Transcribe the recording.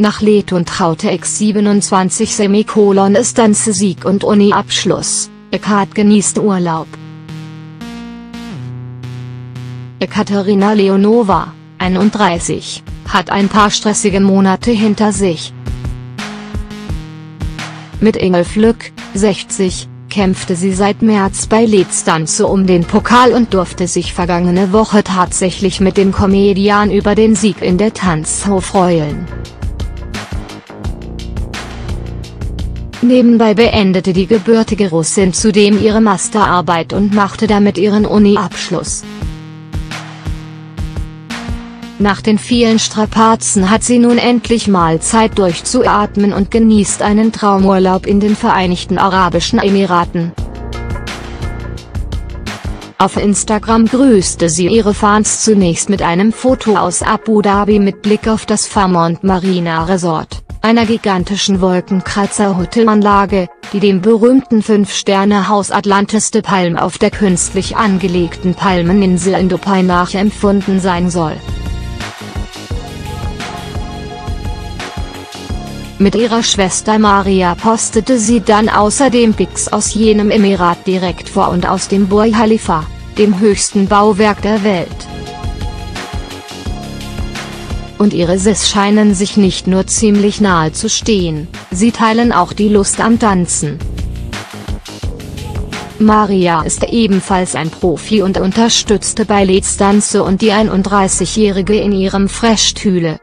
Nach Leton traute X27 ist Danze Sieg und Uni-Abschluss, Ekat genießt Urlaub. Ekaterina Leonova, 31, hat ein paar stressige Monate hinter sich. Mit Ingolf Lück, 60, kämpfte sie seit März bei Dance um den Pokal und durfte sich vergangene Woche tatsächlich mit dem Comedian über den Sieg in der Tanzshow freuen. Nebenbei beendete die gebürtige Russin zudem ihre Masterarbeit und machte damit ihren Uni-Abschluss. Nach den vielen Strapazen hat sie nun endlich mal Zeit durchzuatmen und genießt einen Traumurlaub in den Vereinigten Arabischen Emiraten. Auf Instagram grüßte sie ihre Fans zunächst mit einem Foto aus Abu Dhabi mit Blick auf das Fairmont Marina Resort einer gigantischen Wolkenkratzer-Hotelanlage, die dem berühmten Fünf-Sterne-Haus Atlantis de Palm auf der künstlich angelegten Palmeninsel in Dubai nachempfunden sein soll. Mit ihrer Schwester Maria postete sie dann außerdem Pics aus jenem Emirat direkt vor und aus dem Burj Khalifa, dem höchsten Bauwerk der Welt und ihre Sis scheinen sich nicht nur ziemlich nahe zu stehen, sie teilen auch die Lust am Tanzen. Maria ist ebenfalls ein Profi und unterstützte bei Let's Dance und die 31-Jährige in ihrem Freshtüle.